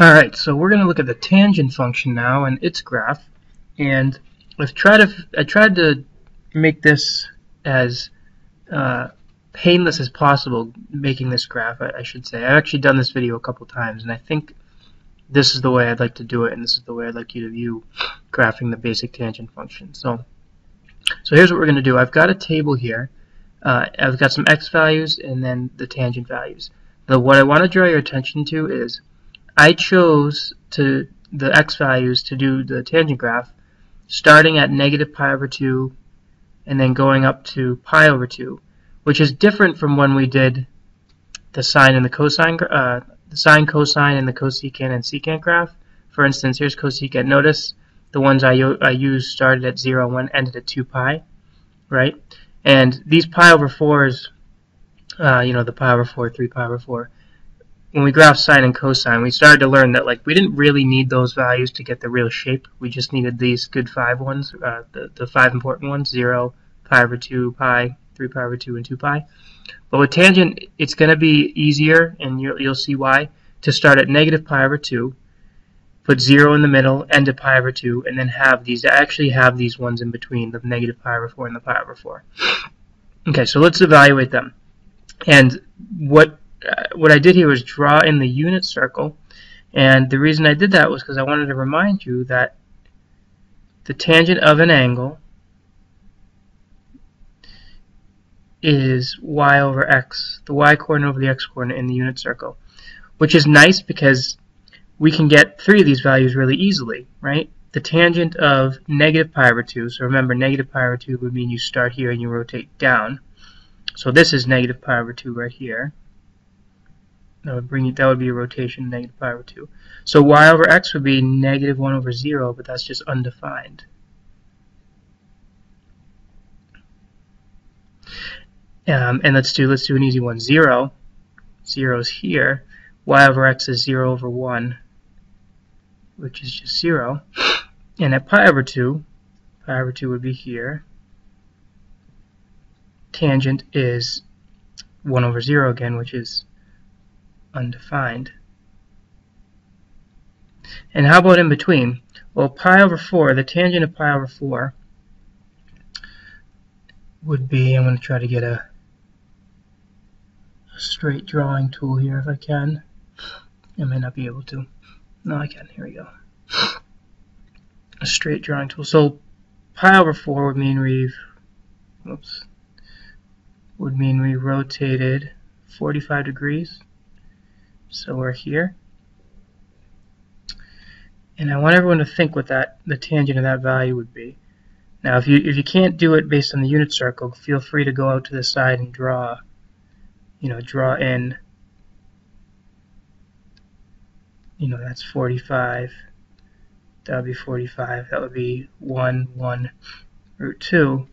Alright, so we're going to look at the tangent function now and its graph. And I've tried to, I tried to make this as uh, painless as possible, making this graph, I, I, should say. I've actually done this video a couple times, and I think this is the way I'd like to do it, and this is the way I'd like you to view graphing the basic tangent function. So, so here's what we're going to do. I've got a table here. Uh, I've got some x values and then the tangent values. Now, what I want to draw your attention to is I chose to the x values to do the tangent graph starting at negative pi over 2 and then going up to pi over 2, which is different from when we did the sine and the cosine, uh, the sine, cosine, and the cosecant and secant graph. For instance, here's cosecant. Notice the ones I, I used started at 0 and ended at 2 pi, right? And these pi over 4s, uh, you know, the pi over 4, 3 pi over 4, when we graphed sine and cosine, we started to learn that like we didn't really need those values to get the real shape. We just needed these good five ones, uh, the, the five important ones, 0, pi over 2, pi, 3 pi over 2, and 2 pi. But with tangent, it's going to be easier, and you'll, you'll see why, to start at negative pi over 2, put 0 in the middle, end at pi over 2, and then have these, to actually have these ones in between, the negative pi over 4 and the pi over 4. Okay, so let's evaluate them. And what uh, what I did here was draw in the unit circle and the reason I did that was because I wanted to remind you that the tangent of an angle is y over x, the y coordinate over the x coordinate in the unit circle, which is nice because we can get three of these values really easily, right? The tangent of negative pi over 2, so remember negative pi over 2 would mean you start here and you rotate down. So this is negative pi over 2 right here. That would bring you, that would be a rotation negative pi over 2. So y over x would be negative 1 over 0, but that's just undefined. Um, and let's do let's do an easy one. 0, 0 is here. y over x is 0 over 1, which is just 0. And at pi over 2, pi over 2 would be here. Tangent is 1 over 0 again, which is undefined. And how about in between? Well, pi over 4, the tangent of pi over 4 would be, I'm going to try to get a, a straight drawing tool here if I can. I may not be able to. No, I can. Here we go. A straight drawing tool. So pi over 4 would mean we've, oops, would mean we rotated 45 degrees so we're here. And I want everyone to think what that the tangent of that value would be. Now, if you if you can't do it based on the unit circle, feel free to go out to the side and draw, you know, draw in. You know, that's 45. That would be 45. That would be 1, 1, root 2.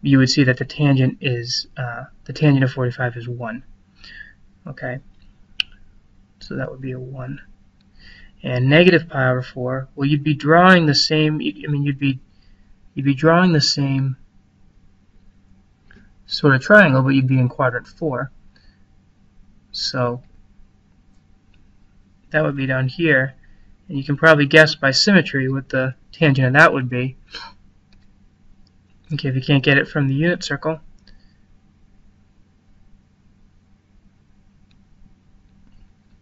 You would see that the tangent is, uh, the tangent of 45 is 1. Okay so that would be a 1. And negative pi over 4, well, you'd be drawing the same, I mean, you'd be, you'd be drawing the same sort of triangle, but you'd be in quadrant 4. So that would be down here. And you can probably guess by symmetry what the tangent of that would be. Okay, if you can't get it from the unit circle,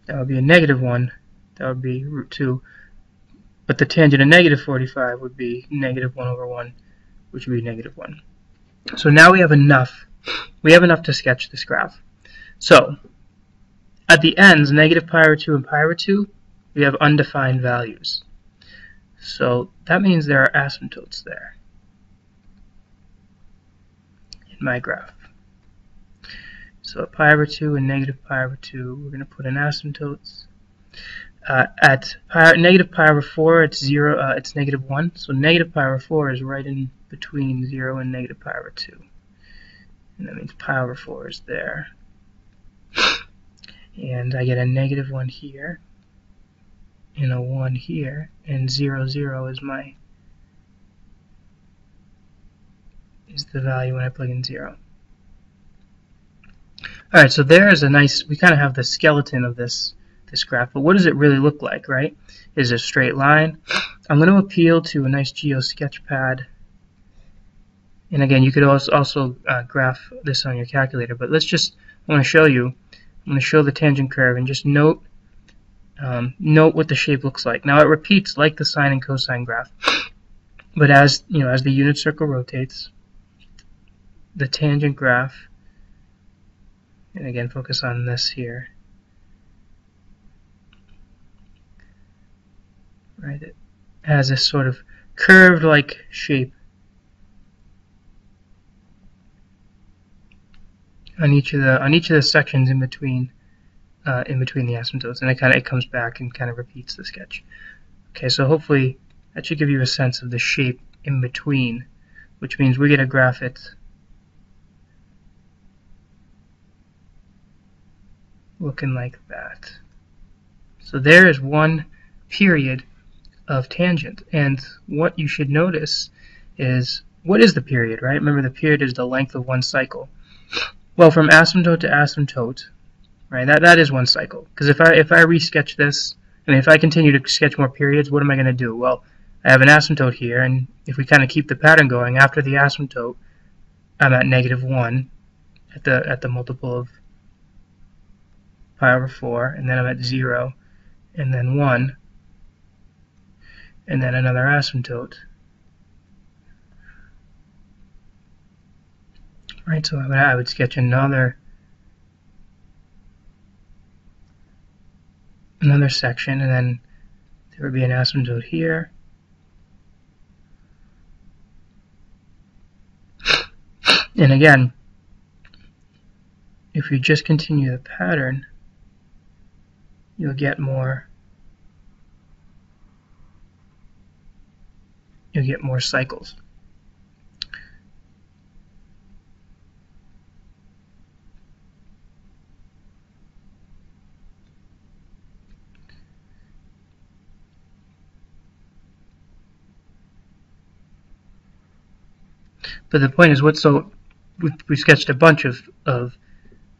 that would be a negative 1, that would be root 2. But the tangent of negative 45 would be negative 1 over 1, which would be negative 1. So now we have enough. We have enough to sketch this graph. So, at the ends, negative pi over 2 and pi over 2, we have undefined values. So that means there are asymptotes there in my graph. So at pi over 2 and negative pi over 2, we're going to put in asymptotes. Uh, at pi, negative pi over 4, it's 0, uh, it's negative 1. So negative pi over 4 is right in between 0 and negative pi over 2. And that means pi over 4 is there. And I get a negative 1 here, and a 1 here, and 0, 0 is my is the value when I plug in 0. Alright, so there is a nice, we kind of have the skeleton of this, this graph, but what does it really look like, right? Is it a straight line? I'm going to appeal to a nice Geo Sketchpad. And again, you could also, also uh, graph this on your calculator, but let's just, I want to show you, I'm going to show the tangent curve and just note um, note what the shape looks like. Now it repeats like the sine and cosine graph, but as you know, as the unit circle rotates, the tangent graph, and again focus on this here, right? It has this sort of curved like shape on each of the on each of the sections in between uh, in between the asymptotes, and it kind of it comes back and kind of repeats the sketch. Okay, so hopefully that should give you a sense of the shape in between, which means we're going to graph it looking like that. So there is one period of tangent, and what you should notice is what is the period, right? Remember the period is the length of one cycle. Well, from asymptote to asymptote, right? That that is one cycle. Because if I if I resketch this, mean, if I continue to sketch more periods, what am I going to do? Well, I have an asymptote here, and if we kind of keep the pattern going, after the asymptote, I'm at negative one at the at the multiple of pi over four, and then I'm at zero, and then one, and then another asymptote. Right, so I would sketch another another section and then there would be an asymptote here and again if you just continue the pattern you'll get more you'll get more cycles But the point is, what so we, we sketched a bunch of of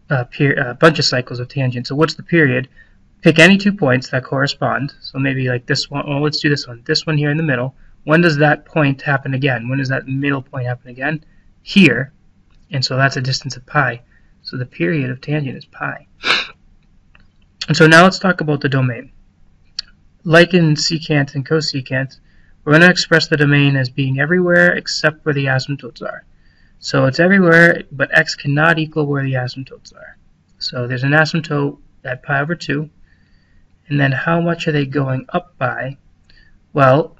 uh, peer, uh, bunch of cycles of tangent. So what's the period? Pick any two points that correspond. So maybe like this one. Well, let's do this one. This one here in the middle. When does that point happen again? When does that middle point happen again? Here. And so that's a distance of pi. So the period of tangent is pi. And so now let's talk about the domain. Like in secant and cosecant, we're going to express the domain as being everywhere except where the asymptotes are. So it's everywhere, but x cannot equal where the asymptotes are. So there's an asymptote at pi over 2, and then how much are they going up by? Well,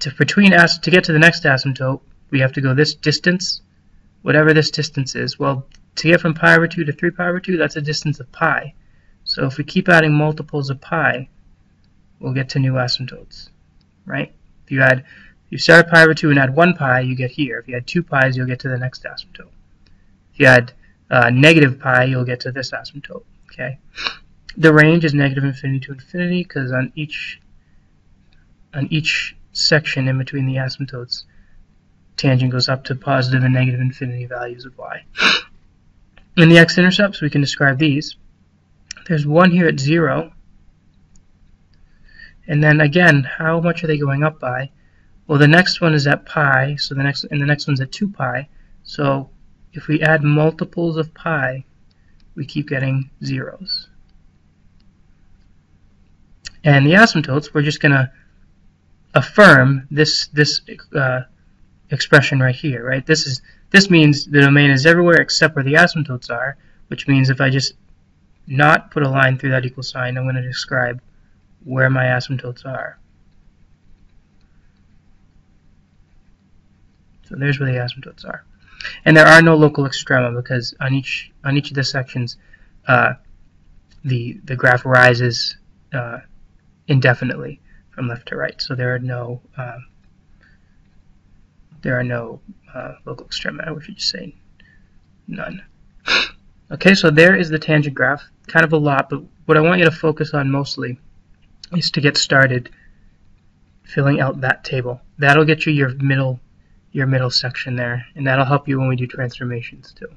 to, between to get to the next asymptote, we have to go this distance, whatever this distance is. Well, to get from pi over 2 to 3 pi over 2, that's a distance of pi. So if we keep adding multiples of pi, we'll get to new asymptotes right? If you add, if you start at pi over 2 and add 1 pi, you get here. If you add 2 pi's, you'll get to the next asymptote. If you add uh, negative pi, you'll get to this asymptote, okay? The range is negative infinity to infinity because on each on each section in between the asymptotes, tangent goes up to positive and negative infinity values of y. In the x-intercepts, we can describe these. There's one here at 0, and then again, how much are they going up by? Well, the next one is at pi, so the next and the next one's at 2 pi. So if we add multiples of pi, we keep getting zeros. And the asymptotes, we're just going to affirm this this uh, expression right here, right? This is this means the domain is everywhere except where the asymptotes are, which means if I just not put a line through that equal sign, I'm going to describe where my asymptotes are. So there's where the asymptotes are. And there are no local extrema because on each on each of the sections uh, the the graph rises uh, indefinitely from left to right. So there are no um, there are no uh, local extrema. We should just say none. Okay, so there is the tangent graph. Kind of a lot, but what I want you to focus on mostly is to get started filling out that table. That'll get you your middle your middle section there, and that'll help you when we do transformations too.